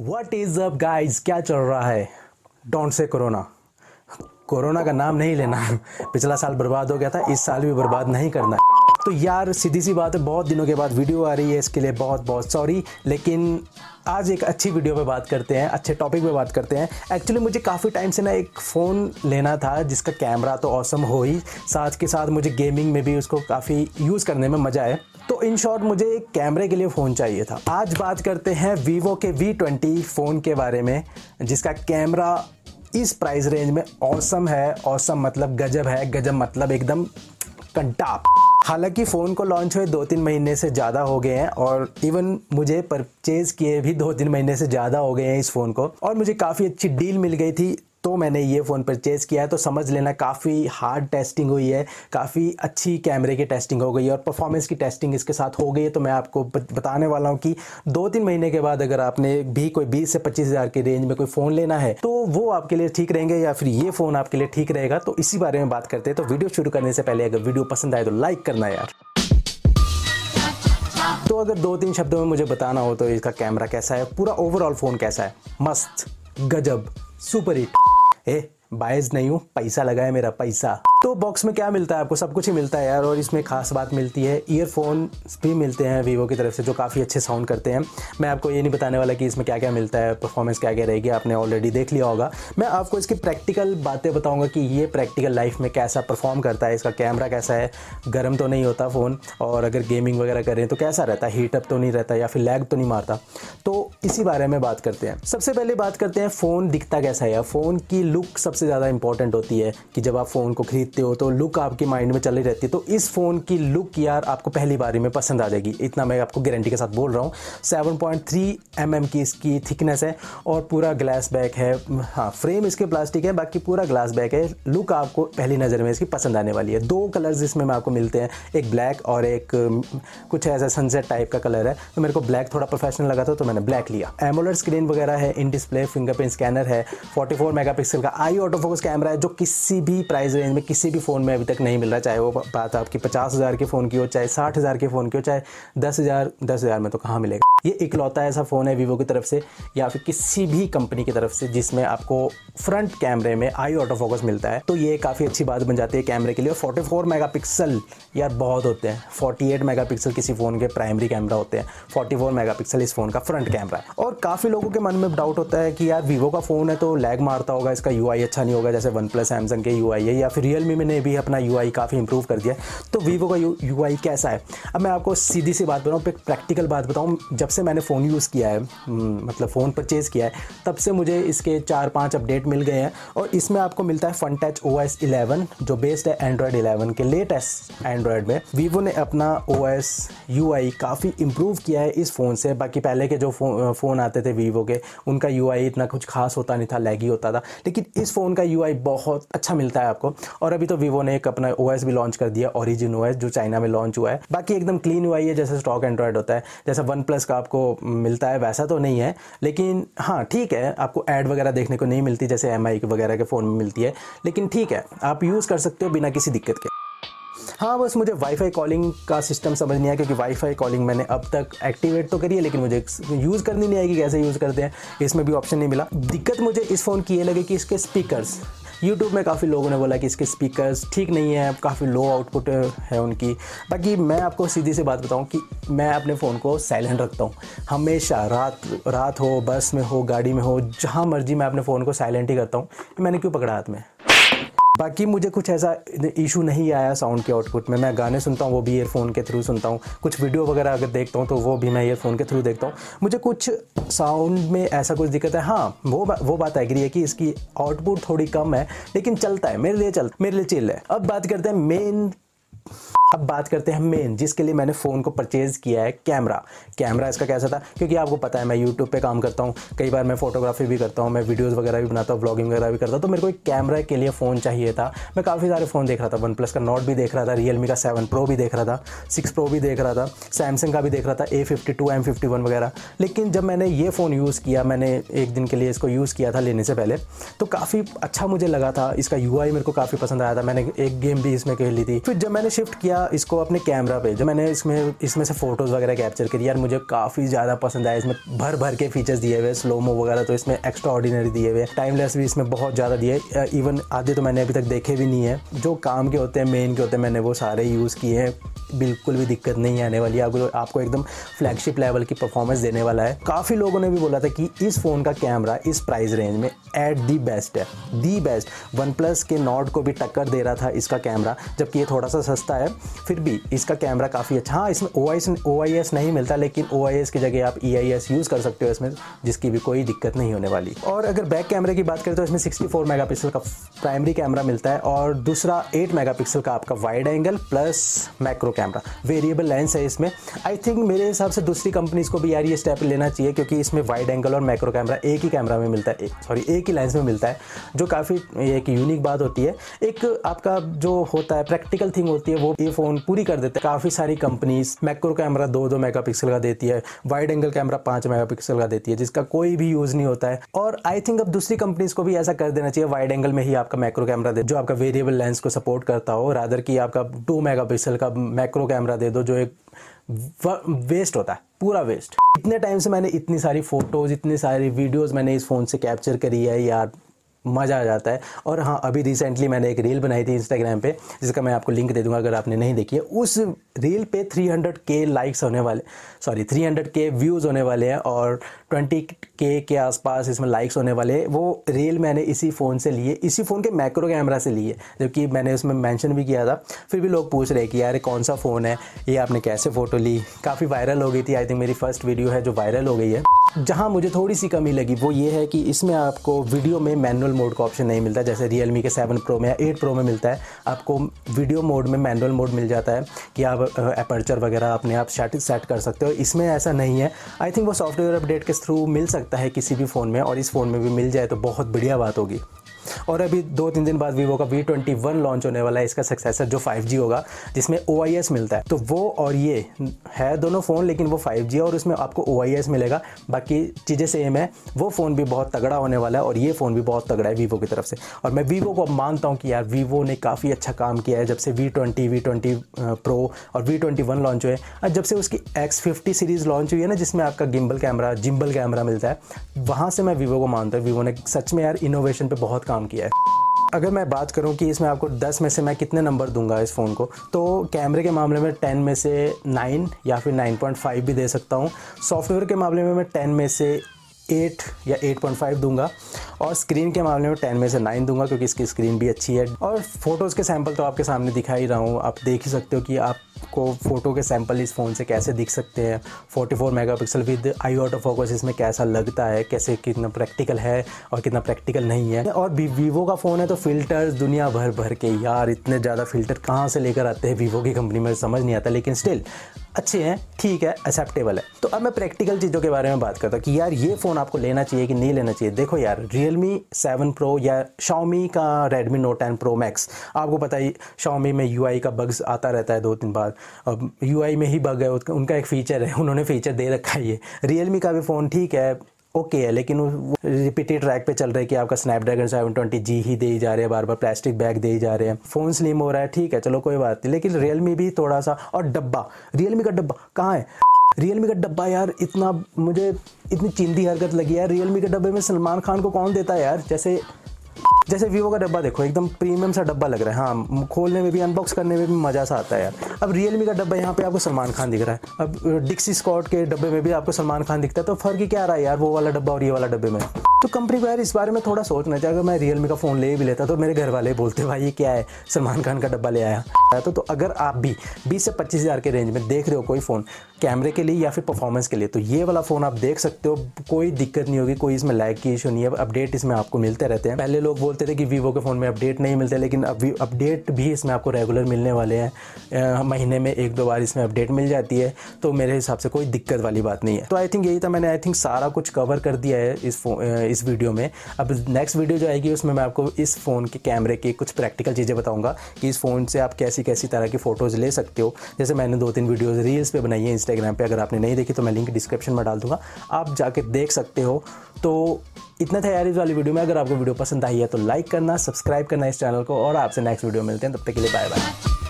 What is up guys क्या चल रहा है? डोंट से कोरोना कोरोना का नाम नहीं लेना। पिछला साल बर्बाद हो गया था, इस साल भी बर्बाद नहीं करना। तो यार, सीधी सी बात है, बहुत दिनों के बाद वीडियो आ रही है, इसके लिए बहुत बहुत सॉरी लेकिन आज एक अच्छी वीडियो पे बात करते हैं, अच्छे टॉपिक पे बात करते हैं। एक्चुअली मुझे काफ़ी टाइम से ना एक फ़ोन लेना था, जिसका कैमरा तो औसम हो ही, साथ के साथ मुझे गेमिंग में भी उसको काफ़ी यूज़ करने में मज़ा आए तो इन शॉर्ट मुझे एक कैमरे के लिए फ़ोन चाहिए था। आज बात करते हैं वीवो के वी ट्वेंटी फ़ोन के बारे में, जिसका कैमरा इस प्राइस रेंज में औसम है औसम मतलब गजब है, गजब मतलब एकदम कंटाप। हालाँकि फ़ोन को लॉन्च हुए दो तीन महीने से ज़्यादा हो गए हैं और इवन मुझे परचेज़ किए भी दो तीन महीने से ज़्यादा हो गए हैं इस फ़ोन को और मुझे काफ़ी अच्छी डील मिल गई थी। तो मैंने ये फ़ोन परचेज़ किया है तो समझ लेना काफ़ी हार्ड टेस्टिंग हुई है, काफ़ी अच्छी कैमरे की टेस्टिंग हो गई है और परफॉर्मेंस की टेस्टिंग इसके साथ हो गई है। तो मैं आपको बताने वाला हूँ कि दो तीन महीने के बाद अगर आपने भी कोई बीस से पच्चीस हज़ार की रेंज में कोई फ़ोन लेना है तो वो आपके लिए ठीक रहेंगे या फिर ये फ़ोन आपके लिए ठीक रहेगा? तो इसी बारे में बात करते हैं। तो वीडियो शुरू करने से पहले अगर वीडियो पसंद आए तो लाइक करना यार। तो अगर दो तीन शब्दों में मुझे बताना हो तो इसका कैमरा कैसा है? पूरा ओवरऑल फ़ोन कैसा है? मस्त, गजब सुपर हिट ए बायस नहीं हूँ पैसा लगा है मेरा पैसा। तो बॉक्स में क्या मिलता है आपको? सब कुछ ही मिलता है यार, और इसमें खास बात मिलती है ईयरफोन भी मिलते हैं वीवो की तरफ़ से, जो काफ़ी अच्छे साउंड करते हैं। मैं आपको ये नहीं बताने वाला कि इसमें क्या क्या मिलता है परफॉर्मेंस क्या क्या रहेगी, आपने ऑलरेडी देख लिया होगा। मैं आपको इसकी प्रैक्टिकल बातें बताऊँगा कि ये प्रैक्टिकल लाइफ में कैसा परफॉर्म करता है, इसका कैमरा कैसा है। गर्म तो नहीं होता फ़ोन और अगर गेमिंग वगैरह करें तो कैसा रहता है? हीटअप तो नहीं रहता, या फिर लैग तो नहीं मारता। तो इसी बारे में बात करते हैं। सबसे पहले बात करते हैं फ़ोन दिखता कैसा है फ़ोन की लुक सबसे ज़्यादा इंपॉर्टेंट होती है कि जब आप फ़ोन को खरीदते हो तो लुक आपके माइंड में चली रहती है। तो इस फ़ोन की लुक यार आपको पहली बारी में पसंद आ जाएगी। इतना मैं आपको गारंटी के साथ बोल रहा हूँ। Seven point three M M की इसकी थिकनेस है और पूरा ग्लास बैक है। हाँ फ्रेम इसके प्लास्टिक है, बाकी पूरा ग्लास बैक है। लुक आपको पहली नज़र में इसकी पसंद आने वाली है। दो कलर्स इसमें मैं आपको मिलते हैं। एक ब्लैक और एक कुछ ऐसा सनसेट टाइप का कलर है। तो मेरे को ब्लैक थोड़ा प्रोफेशनल लगा था तो मैंने ब्लैक लिया। एमोलर स्क्रीन वगैरह है इन डिस्प्ले फिंगरप्रिंट स्कैनर है। 44 मेगापिक्सल का आई ऑटो फोकस कैमरा है, जो किसी भी प्राइस रेंज में, किसी भी फ़ोन में अभी तक नहीं मिल रहा, चाहे वो बात आपकी पचास हज़ार के फ़ोन की हो, चाहे साठ हज़ार के फ़ोन की हो, चाहे दस हज़ार दस हज़ार में तो कहाँ मिलेगा? ये इकलौता ऐसा फ़ोन है वीवो की तरफ़ से, या फिर किसी भी कंपनी की तरफ़ से, जिसमें आपको फ्रंट कैमरे में आई ऑटो फोकस मिलता है। तो ये काफ़ी अच्छी बात बन जाती है कैमरे के लिए। फोर्टी फोर मेगा पिक्सल यार बहुत होते हैं। फोर्टी एट मेगा पिक्सल किसी फ़ोन के प्राइमरी कैमरा होते हैं। फोर्टी फोर मेगा पिक्सल इस फ़ोन का फ्रंट कैमरा है। और काफ़ी लोगों के मन में डाउट होता है कि यार वीवो का फ़ोन है तो लैग मारता होगा, इसका UI अच्छा नहीं होगा, जैसे वन प्लस सैमसंग के UI है, या फिर रियलमी में ने भी अपना यूआई काफ़ी इंप्रूव कर दिया तो वीवो का यूआई कैसा है? अब मैं आपको सीधी सी बात बताऊँ प्रैक्टिकल बात बताऊँ। जब से मैंने फ़ोन यूज़ किया है हम्म, मतलब फ़ोन परचेज़ किया है तब से मुझे इसके चार पाँच अपडेट मिल गए हैं। और इसमें आपको मिलता है Funtouch O S eleven जो बेस्ड है एंड्रॉयड इलेवन के लेटेस्ट एंड्रॉयड में। वीवो ने अपना ओ एस यू काफ़ी इम्प्रूव किया है इस फ़ोन से। बाकी पहले के जो फ़ोन आते थे वीवो के उनका यू आई इतना कुछ खास होता नहीं था लैगी होता था। लेकिन इस फ़ोन का यू आई बहुत अच्छा मिलता है आपको। और अभी तो वीवो ने एक अपना OS भी लॉन्च कर दिया ओरिजिन ओ जो चाइना में लॉन्च हुआ है। बाकी एकदम क्लीन हुआ है जैसे स्टॉक एंड्रॉयड होता है। जैसा वन प्लस का आपको मिलता है, वैसा तो नहीं है। लेकिन हाँ ठीक है, आपको ऐड वगैरह देखने को नहीं मिलती, जैसे एम आई वगैरह के फ़ोन में मिलती है। लेकिन ठीक है, आप यूज़ कर सकते हो बिना किसी दिक्कत के। हाँ बस मुझे वाईफाई कॉलिंग का सिस्टम समझ नहीं आया, क्योंकि वाईफाई कॉलिंग मैंने अब तक एक्टिवेट तो करी है, लेकिन मुझे यूज़ करनी नहीं आएगी, कैसे यूज़ करते हैं, इसमें भी ऑप्शन नहीं मिला। दिक्कत मुझे इस फ़ोन की ये लगे कि इसके स्पीकर्स यूट्यूब में काफ़ी लोगों ने बोला कि इसके स्पीकर्स ठीक नहीं है काफ़ी लो आउटपुट है उनकी। बाकी मैं आपको सीधी से बात बताऊँ कि मैं अपने फ़ोन को साइलेंट रखता हूँ। हमेशा रात रात हो, बस में हो, गाड़ी में हो, जहाँ मर्ज़ी मैं अपने फ़ोन को साइलेंट ही करता हूँ मैंने क्यों पकड़ा हाथ में? बाकी मुझे कुछ ऐसा इशू नहीं आया साउंड के आउटपुट में। मैं गाने सुनता हूँ वो भी ईयरफोन के थ्रू सुनता हूँ। कुछ वीडियो वगैरह अगर देखता हूँ तो वो भी मैं ईयरफोन के थ्रू देखता हूँ। मुझे कुछ साउंड में ऐसा कुछ दिक्कत है। हाँ वो बा, वो बात एग्री है कि इसकी आउटपुट थोड़ी कम है लेकिन चलता है मेरे लिए चल मेरे लिए चिल है। अब बात करते हैं मेन अब बात करते हैं मेन जिसके लिए मैंने फ़ोन को परचेज़ किया है कैमरा कैमरा इसका कैसा था? क्योंकि आपको पता है मैं यूट्यूब पे काम करता हूँ, कई बार मैं फोटोग्राफी भी करता हूँ, मैं वीडियोस वगैरह भी बनाता हूँ ब्लॉगिंग वगैरह भी करता हूँ तो मेरे को एक कैमरा के लिए फ़ोन चाहिए था. मैं काफ़ी सारे फ़ोन देख रहा था वन प्लस का नोट भी देख रहा था रियलमी का सेवन प्रो भी देख रहा था सिक्स प्रो भी देख रहा था सैमसंग का भी देख रहा था A fifty two M fifty one वगैरह. लेकिन जब मैंने ये फ़ोन यूज़ किया, मैंने एक दिन के लिए इसको यूज़ किया था लेने से पहले तो काफ़ी अच्छा मुझे लगा था. इसका UI मेरे को काफ़ी पसंद आया था. मैंने एक गेम भी इसमें खेली थी. फिर जब मैंने शिफ्ट किया किया इसको अपने कैमरा पे, जो मैंने इसमें इसमें से फ़ोटोज़ वगैरह कैप्चर करी। यार, मुझे काफ़ी ज़्यादा पसंद आया इसमें भर भर के फीचर्स दिए हुए स्लोमो वगैरह तो इसमें एक्स्ट्रा ऑर्डिनरी दिए हुए। टाइमलेस भी इसमें बहुत ज़्यादा दिए। इवन आधे तो मैंने अभी तक देखे भी नहीं है। जो काम के होते हैं मेन के होते हैं, मैंने वो सारे यूज़ किए हैं। बिल्कुल भी दिक्कत नहीं आने वाली आपको आपको एकदम फ्लैगशिप लेवल की परफॉर्मेंस देने वाला है। काफ़ी लोगों ने भी बोला था कि इस फ़ोन का कैमरा इस प्राइस रेंज में एट दी बेस्ट है। दी बेस्ट वन प्लस के नॉट को भी टक्कर दे रहा था इसका कैमरा जबकि ये थोड़ा सा सस्ता है। फिर भी इसका कैमरा काफ़ी अच्छा। हाँ इसमें ओ आई ओ आई एस नहीं मिलता, लेकिन ओ आई एस की जगह आप ई आई एस यूज़ कर सकते हो इसमें, जिसकी भी कोई दिक्कत नहीं होने वाली। और अगर बैक कैमरे की बात करें तो इसमें सिक्सटी फोर मेगा पिक्सल का प्राइमरी कैमरा मिलता है, और दूसरा एट मेगा पिक्सल का आपका wide angle plus macro camera variable lens है इसमें. आई थिंक मेरे हिसाब से दूसरी कंपनीज़ को भी यार ये स्टेप लेना चाहिए क्योंकि इसमें वाइड एंगल और मैक्रो कैमरा एक ही कैमरा में मिलता है सॉरी एक ही लेंस में मिलता है, जो काफ़ी एक यूनिक बात होती है. एक आपका जो होता है प्रैक्टिकल थिंग होती है, वो ये फ़ोन पूरी कर देते हैं. काफ़ी सारी कंपनीज़ मैक्रो कैमरा दो दो मेगा का देती है वाइड एंगल कैमरा पाँच मेगा का देती है, जिसका कोई भी यूज़ नहीं होता है. और आई थिंक अब दूसरी कंपनीज़ को भी ऐसा कर देना चाहिए वाइड एंगल में ही आपका मैक्रो कैमरा दे, जो आपका वेरिएबल लेंस को सपोर्ट करता हो रादर की आपका टू मेगा का मैक्रो कैमरा दे दो जो एक वेस्ट होता है, पूरा वेस्ट इतने टाइम से मैंने इतनी सारी फ़ोटोज़ इतनी सारी वीडियोज़ मैंने इस फ़ोन से कैप्चर करी है यार मज़ा आ जाता है। और हाँ अभी रिसेंटली मैंने एक रील बनाई थी इंस्टाग्राम पे, जिसका मैं आपको लिंक दे दूँगा, अगर आपने नहीं देखी है। उस रील पे 300 के लाइक्स होने वाले सॉरी 300 के व्यूज़ होने वाले हैं और 20 के के आसपास इसमें लाइक्स होने वाले वो रील मैंने इसी फ़ोन से लिए इसी फ़ोन के मैक्रो कैमरा से लिए जबकि मैंने उसमें मैंशन भी किया था। फिर भी लोग पूछ रहे कि यार कौन सा फ़ोन है? ये आपने कैसे फ़ोटो ली? काफ़ी वायरल हो गई थी आई थिंक मेरी फ़र्स्ट वीडियो है जो वायरल हो गई है। जहाँ मुझे थोड़ी सी कमी लगी, वो ये है कि इसमें आपको वीडियो में मैनुअल मोड का ऑप्शन नहीं मिलता। जैसे रियल के सेवन प्रो में या एट प्रो में मिलता है, आपको वीडियो मोड में मैनुअल मोड मिल जाता है कि आप अपर्चर वगैरह अपने आप सेट सेट कर सकते हो। इसमें ऐसा नहीं है। आई थिंक वो सॉफ्टवेयर अपडेट के थ्रू मिल सकता है किसी भी फ़ोन में और इस फ़ोन में भी मिल जाए तो बहुत बढ़िया बात होगी। और अभी दो तीन दिन बाद वीवो का वी ट्वेंटी वन लॉन्च होने वाला है, इसका सक्सेसर जो फाइव जी होगा, जिसमें ओ आई एस मिलता है। तो वो और ये है दोनों फ़ोन लेकिन वो फाइव जी है और उसमें आपको ओ आई एस मिलेगा। बाकी चीज़ें सेम है, वो फ़ोन भी बहुत तगड़ा होने वाला है और ये फ़ोन भी बहुत तगड़ा है वीवो की तरफ़ से। और मैं वीवो को मानता हूँ कि यार वीवो ने काफ़ी अच्छा काम किया है, जब से V twenty V twenty pro और वी ट्वेंटी वन लॉन्च हुए और जब से उसकी एक्स फिफ्टी सीरीज़ लॉन्च हुई है ना, जिसमें आपका गिम्बल कैमरा जिम्बल कैमरा मिलता है, वहाँ से मैं वीवो को मानता हूँ। वीवो ने सच में यार इनोवेशन पर बहुत काम किया है। अगर मैं बात करूँ कि इसमें आपको 10 में से मैं कितने नंबर दूँगा इस फ़ोन को तो कैमरे के मामले में 10 में से 9 या फिर 9.5 भी दे सकता हूँ। सॉफ्टवेयर के मामले में मैं 10 में से 8 या 8.5 दूँगा। और स्क्रीन के मामले में टेन में से नाइन दूँगा क्योंकि इसकी स्क्रीन भी अच्छी है। और फ़ोटोज़ के सैंपल तो आपके सामने दिखा ही रहा हूँ। आप देख ही सकते हो कि आप को फ़ोटो के सैंपल इस फ़ोन से कैसे दिख सकते हैं। 44 megapixel with eye auto focus इसमें कैसा लगता है? कैसे कितना प्रैक्टिकल है और कितना प्रैक्टिकल नहीं है? और वीवो का फ़ोन है तो फ़िल्टर्स दुनिया भर भर के। यार, इतने ज़्यादा फ़िल्टर कहाँ से लेकर आते हैं वीवो की कंपनी में? समझ नहीं आता, लेकिन स्टिल अच्छे हैं, ठीक है एक्सेप्टेबल है। तो अब मैं प्रैक्टिकल चीज़ों के बारे में बात करता हूँ कि यार ये फ़ोन आपको लेना चाहिए कि नहीं लेना चाहिए? देखो यार रियल मी सेवन प्रो या शाओमी का Redmi note ten pro max आपको पता ही शाओमी में UI का बग्स आता रहता है दो तीन बाद अब यू में ही बग है उनका एक फ़ीचर है, उन्होंने फ़ीचर दे रखा है ये। रियल का भी फ़ोन ठीक है ओके okay है, लेकिन वो रिपीटेड ट्रैक पे चल रहा है कि आपका स्नैपड्रैगन सेवन ट्वेंटी जी ही दे ही जा रहे हैं बार बार प्लास्टिक बैग दे ही जा रहे हैं। फ़ोन स्लिम हो रहा है, ठीक है, चलो कोई बात नहीं। लेकिन रियलमी भी थोड़ा सा, और डब्बा रियलमी का डब्बा कहाँ है? रियलमी का डब्बा यार इतना, मुझे इतनी चिंदी हरकत लगी यार। रियलमी के डब्बे में सलमान खान को कौन देता है यार? जैसे जैसे वीवो का डब्बा देखो, एकदम प्रीमियम सा डब्बा लग रहा है। हाँ खोलने में भी अनबॉक्स करने में भी मज़ा सा आता है यार। अब रियलमी का डब्बा यहाँ पे आपको सलमान खान दिख रहा है। अब डिक्सी स्कॉट के डब्बे में भी आपको सलमान खान दिखता है। तो फ़र्क ही क्या रहा है यार, वो वाला डब्बा और ये वाला डब्बे में? तो कंपनी को यार इस बारे में थोड़ा सोचना चाहिए। अगर मैं रियलमी का फ़ोन ले भी लेता तो मेरे घर वाले बोलते, भाई, ये क्या है? सलमान खान का डब्बा ले आया। तो, तो अगर आप भी बीस से पच्चीस हज़ार के रेंज में देख रहे हो कोई फ़ोन कैमरे के लिए या फिर परफॉर्मेंस के लिए तो ये वाला फ़ोन आप देख सकते हो कोई दिक्कत नहीं होगी कोई इसमें लैग की इशू नहीं है अपडेट इसमें आपको मिलते रहते हैं। पहले लोग बोलते थे कि वीवो के फ़ोन में अपडेट नहीं मिलते लेकिन अब अपडेट भी इसमें आपको रेगुलर मिलने वाले हैं। महीने में एक दो बार इसमें अपडेट मिल जाती है तो मेरे हिसाब से कोई दिक्कत वाली बात नहीं है। तो आई थिंक यही था मैंने आई थिंक सारा कुछ कवर कर दिया है इस इस वीडियो में। अब नेक्स्ट वीडियो जो आएगी उसमें मैं आपको इस फ़ोन के कैमरे की कुछ प्रैक्टिकल चीज़ें बताऊँगा कि इस फ़ोन से आप कैसी कैसी तरह की फ़ोटोज़ ले सकते हो। जैसे मैंने दो तीन वीडियोज़ रील्स पे बनाई है इंस्टाग्राम पर अगर आपने नहीं देखी तो मैं लिंक डिस्क्रिप्शन में डाल दूँगा। आप जाके देख सकते हो। तो इतना था यार इस वाली वीडियो में। अगर आपको वीडियो पसंद आई है तो लाइक करना सब्सक्राइब करना इस चैनल को और आपसे नेक्स्ट वीडियो मिलते हैं। तब तक के लिए बाय बाय